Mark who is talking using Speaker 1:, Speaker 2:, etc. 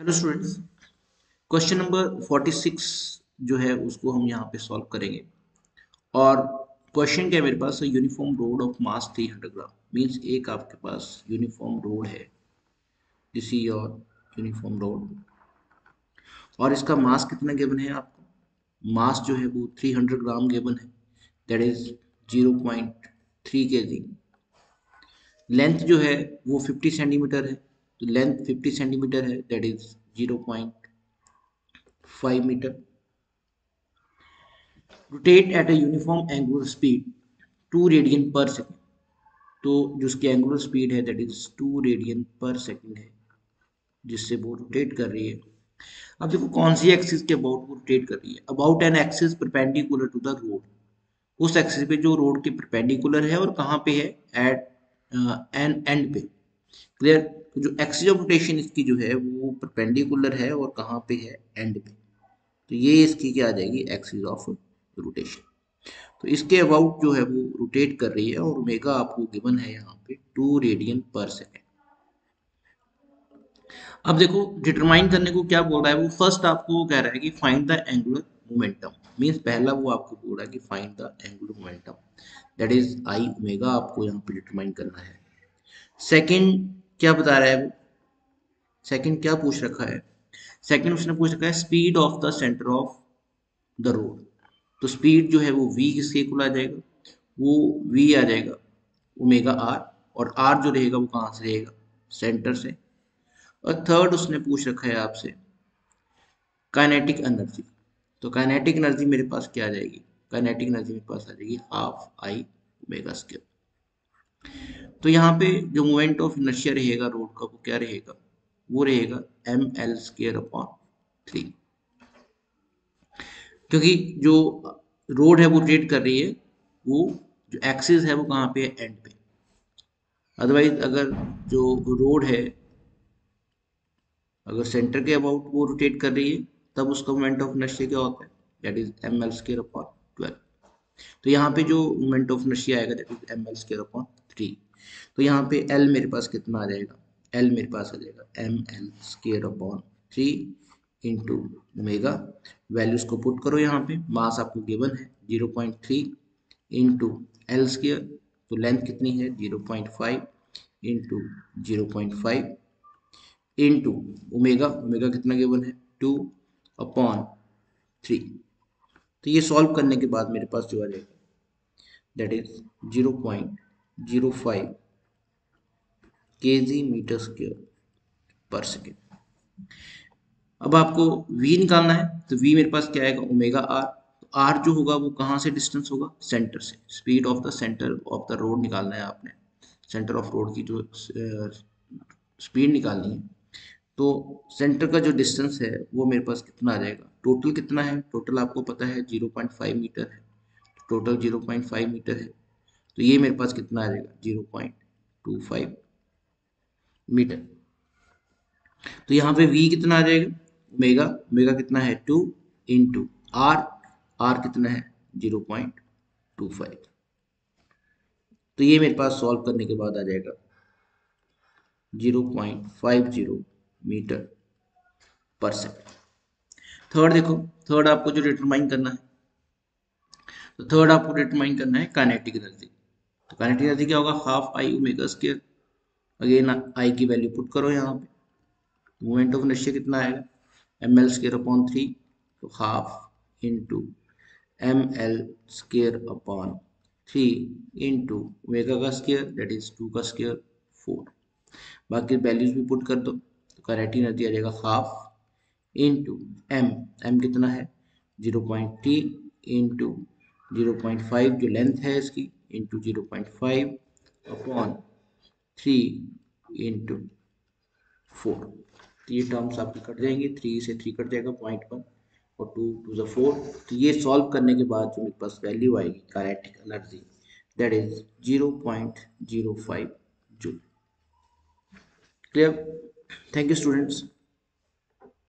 Speaker 1: Hello students question number 46 जो है, उसको हम यहाँ पे सॉल्व करेंगे। और क्वेश्चन क्या मेरे पास? Uniform rod of mass 300 gram means एक आपके पास यूनिफॉर्म रोड है। This is your uniform rod और इसका मास कितना गिवन है आपको? मास जो है वो 300 ग्राम गिवन है। That is 0.3 K ji length जो है वो 50 सेंटीमीटर है। तो लेंथ 50 सेंटीमीटर है that is 0.5 metre rotate at a uniform angular speed two radian per second तो जो उसकी एंगुलर स्पीड है that is two radian per second है, जिससे वो रोटेट कर रही है। अब देखो कौन सी एक्सिस के अबाउट वो रोटेट कर रही है। About an axis perpendicular to the rod उस एक्सिस पे जो रोड के परपेंडिकुलर है और कहाँ पे है? एट एन एंड पे। क्लियर तो जो एक्सिस ऑफ़ रोटेशन इसकी जो है, वो परपेंडिकुलर है और कहाँ पे है? एंड पे। तो ये इसकी क्या आ जाएगी? एक्सिस ऑफ़ रोटेशन तो इसके अबाउट जो है, वो रोटेट कर रही है और ओमेगा आपको गिवन है यहाँ पे टू रेडियन पर सेकेंड अब देखो डिटरमाइन करने को क्या बोल रहा है? वो फ़र्स्ट आपको कह रहा है कि find the angular momentum means पहला वो आपको बोल रहा है कि find the angular momentum that is I omega आपको यहाँ पे डिटरमाइन करना है। सेकंड क्या बता रहा है वो? सेकंड क्या पूछ रखा है? सेकंड उसने पूछ रखा है speed of the centre of the rod तो स्पीड जो है वो वी किसके इक्वल आ जाएगा? वो वी आ जाएगा ओमेगा आर और आर जो रहेगा वो कहाँ से रहेगा? सेंटर से. और थर्ड उसने पूछ रखा है आपसे काइनेटिक एनर्जी तो काइनेटिक एनर्जी मेरे पास क्या आ जाएगी? काइनेटिक एनर्जी मेरे पास आ जाएगी हाफ़ आई ओमेगा स्क्वायर तो यहाँ पे जो मोमेंट ऑफ़ इनर्शिया रहेगा रोड का वो क्या रहेगा? वो रहेगा M L square upon three क्योंकि जो रोड है वो रोटेट कर रही है, वो जो एक्सिस है वो कहाँ पे है? एंड पे. अदरवाइज़ अगर जो रोड है, अगर सेंटर के अबाउट वो रोटेट कर रही है, तब उसका मोमेंट ऑफ़ इनर्शिया क्या होता है? That is M L square upon twelve तो यहाँ पे जो मोमेंट ऑफ़ इनर्शिया आएगा that is M L square upon three तो यहाँ पे एल मेरे पास कितना आ जाएगा? एल मेरे पास आ जाएगा M L square upon three into omega values को पुट करो यहाँ पे। मास आपको गिवन है zero point three into L square तो लेंथ कितनी है? Zero point five into zero point five into omega omega कितना गिवन है? टू अपॉन थ्री तो ये सॉल्व करने के बाद मेरे पास जो आ जाएगा that is zero point zero five K G metre square per second. अब आपको v निकालना है तो v मेरे पास क्या आएगा? ओमेगा आर तो r जो होगा, वो कहाँ से डिस्टेंस होगा? सेंटर से। Speed of the centre of the rod निकालना है आपने। सेंटर ऑफ़ रोड की जो स्पीड निकालनी है। तो सेंटर का जो डिस्टेंस है, वो मेरे पास कितना आ जाएगा? टोटल कितना है? टोटल आपको पता है 0.5 मीटर है। टोटल 0.5 मीटर है। तो ये मेरे पास कितना आ जाएगा? Zero point two five metre. तो यहाँ पे v कितना आ जाएगा? ओमेगा। ओमेगा कितना है? Two into R. आर कितना है? Zero point two five. तो ये मेरे पास सॉल्व करने के बाद आ जाएगा। Zero point five zero metre per second. Third देखो, थर्ड आपको जो डिटरमाइन करना है तो थर्ड आपको डिटरमाइन करना है काइनेटिक एनर्जी तो काइनेटिक एनर्जी क्या होगा? Half I omega square again I की वैल्यू पुट करो यहाँ पे। मोमेंट ऑफ़ इनर्शिया कितना आएगा? M L square upon three तो half into M L square upon three into omega का स्केयर दैट इज़ टू का स्केयर फोर बाकी वैल्यूज़ भी पुट कर दो। तो काइनेटिक एनर्जी आ जाएगा हाफ़ इंटू एम एम कितना है? Zero point three into zero point five जो लेंथ है इसकी। Point five upon three into four तो ये टर्म्स आपके कट जाएँगे। थ्री से थ्री कट जाएगा पॉइंट वन और टू टू ज़ फोर तो ये सॉल्व करने के बाद जो मेरे पास वैल्यू आएगी kinetic energy that is zero point zero five joule clear thank you students